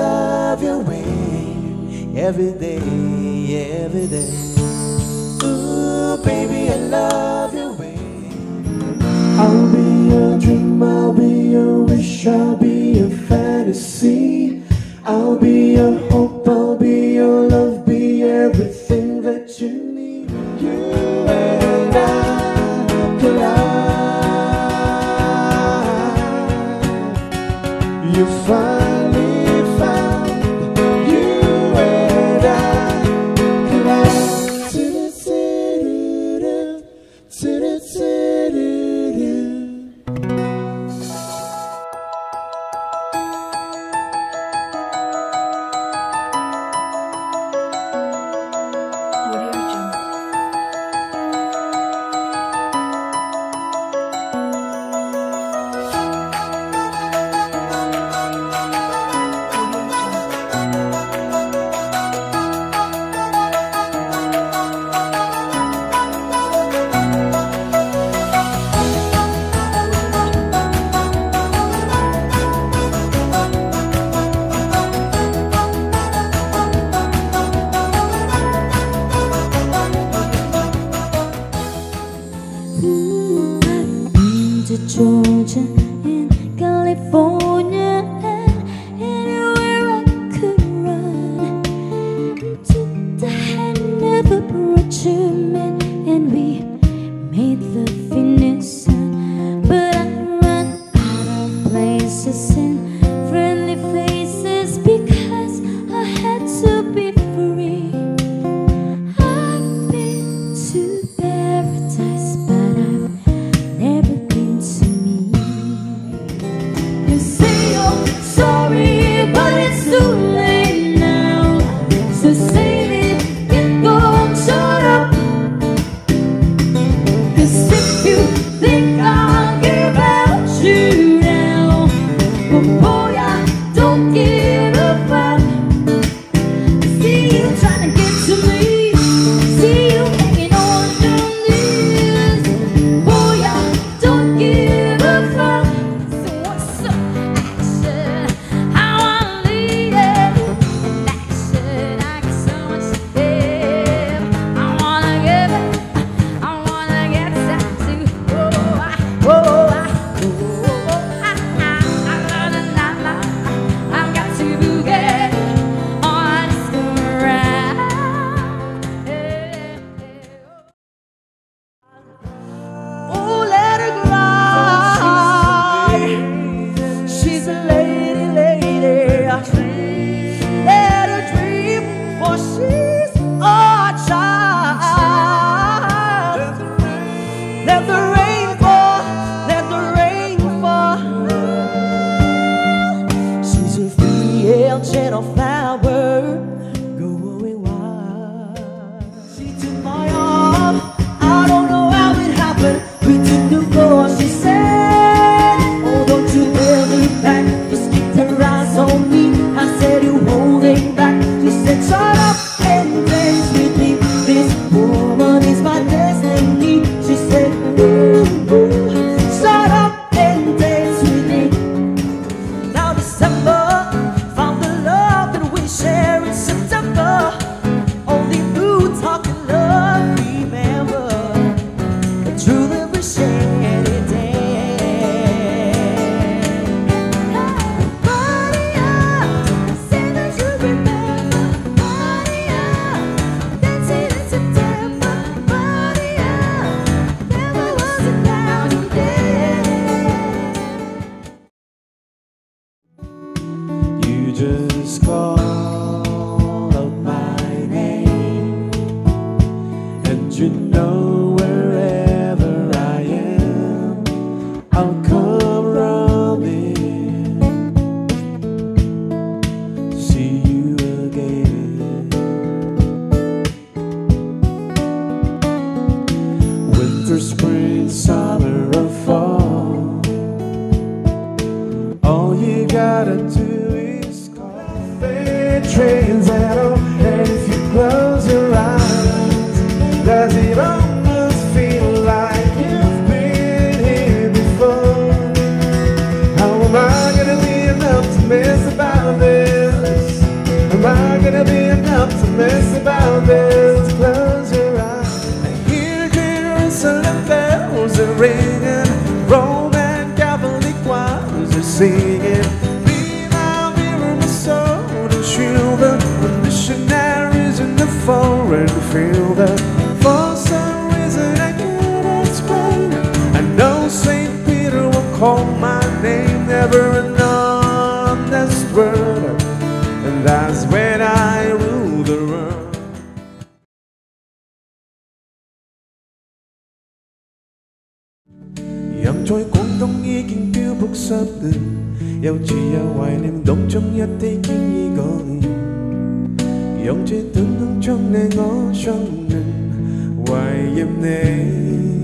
love your way every day, every day. Ooh, baby, I love your way. I'll be your dream, I'll be your wish, I'll be your fantasy, I'll be your hope. whispers. ringing. Roman Catholic choirs are singing. Be now here in the soul and shield the missionaries in the foreign field. For some reason I can't explain. I know Saint Peter will call my 在广东已经漂泊十年，又自有懷念當中一啲經已改。讓這短短將你我相連，懷念你。